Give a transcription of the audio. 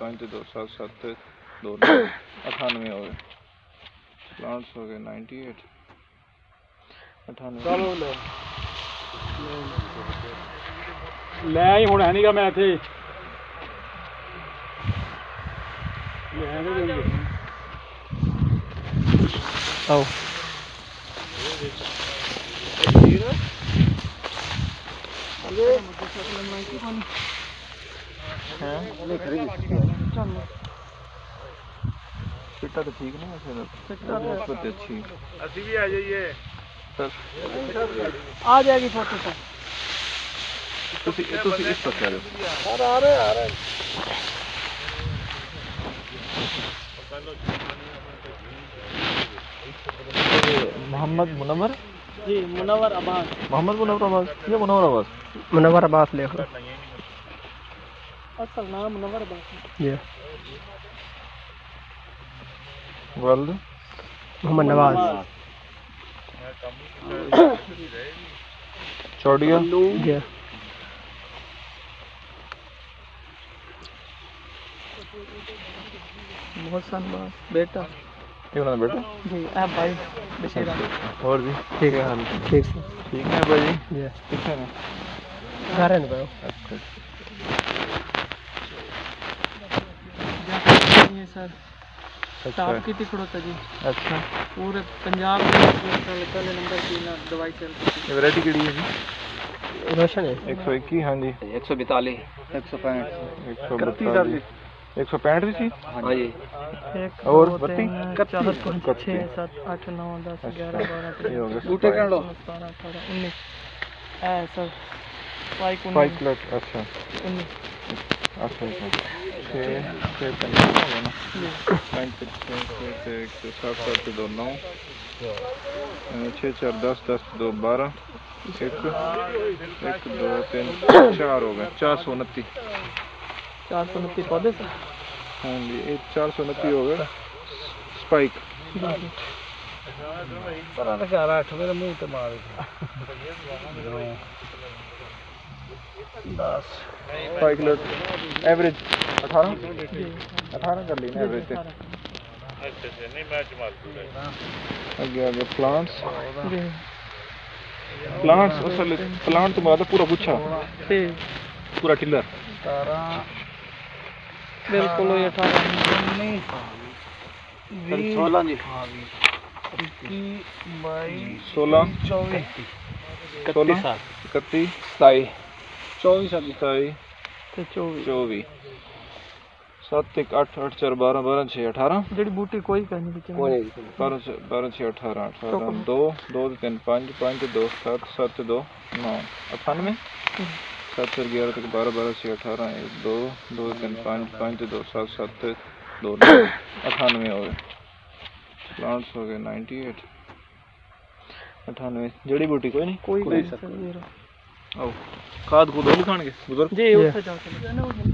पाँच दो सात सात दो नौ अठानवे हो गए प्लांट्स हो गए नाइन्टी एट अठानवे ਚਲੋ ਲੈ ਲੈ ਹੀ ਹੁਣ ਹੈ ਨਹੀਂਗਾ ਮੈਂ ਇੱਥੇ ਲੈ ਨਹੀਂ ਦਿੰਦੇ आओ पिट्टा तो ठीक नहीं है पिट्टा तो अच्छी ਅਸੀਂ ਵੀ ਆ ਜਾਈਏ सर ਆ ਜਾਏਗੀ ਫੋਟੋ ਤਾਂ ਤੁਸੀਂ ਤੁਸੀਂ ਇਸ ਪਾਸੇ ਆ ਜਾਓ ਆ ਰਹੇ ਆ ਰਹੇ मोहम्मद मुनवर जी मुनवर अब्बास मोहम्मद मुनवर आवाज ये मुनवर आवाज मुनवर अब्बास लिखो असल नाम मुनवर अब्बास है। ये वर्ल्ड मोहम्मद नवाज़ चौड़िया ये मोहसन बेटा ये बना बेटा जी ए भाई बशीरा और भी ठीक है हाँ ठीक है ठीक है भाई ये कितने में घर है ना भाई अच्छा ये सर। अच्छा। स्टाफ कितनी खड़ोता जी। अच्छा। पूरे पंजाब में पहले नंबर की दवाई चलती ये वैरायटी केड़ी है जी? रोशन है। एक सौ इक्की हाँ जी। एक सौ बैतालीस एक सौ पैंठ एक सौ बतालीस एक सौ पैंठ भी थी? हाँ जी। एक और बत्ती? चार पाँच छः सात आठ नौ दस ग्यारह बारह हो बूटे कर लो? बारह अठारह उन्नीस। है सर फाइव उन्नीस। अच्छा। उन्नीस। छः एक सौ सात दो नौ छः चार दस दस दो बारह एक एक दो तीन चार हो गए चार सौ उनतीस चार सौ उनतीस पौधे हाँ जी एक चार सौ उन्ती हो गए स्पाइक पर आठ मेरे मुँह तो मार दस फाइव किलो एवरेज अठारह? अठारह कर लेना एवरेज से। आगे आगे प्लांट्स प्लांट्स असल प्लांट तो मतलब पूरा गुच्छा। पूरा टिलर बिल्कुल ये अठारह। सोलह जी। सोलह। चौबीस। इकतीस इकतीस सताईस चौबीस अट्ठाई चौबीस। चौबीस। सत्त एक अठ अठ चार बारह बारह छः अठारह। जेडी बूटी कोई का नहीं बारह बारह छः अठारह अठारह तो दो दो तीन पाँच पाँच दो सात सात दो नौ अठानवे। सात चार ग्यारह तक बारह बारह छः अठारह एक दो दो तीन पाँच पाँच दो सात सात दो अठानवे हो गए। प्लांट्स हो गए नाइनटी एट अठानवे। जड़ी बूटी कोई नहीं कोई नहीं। आओ खाद खुद दो खान के बुज़ुर्ग जी उठो जाओ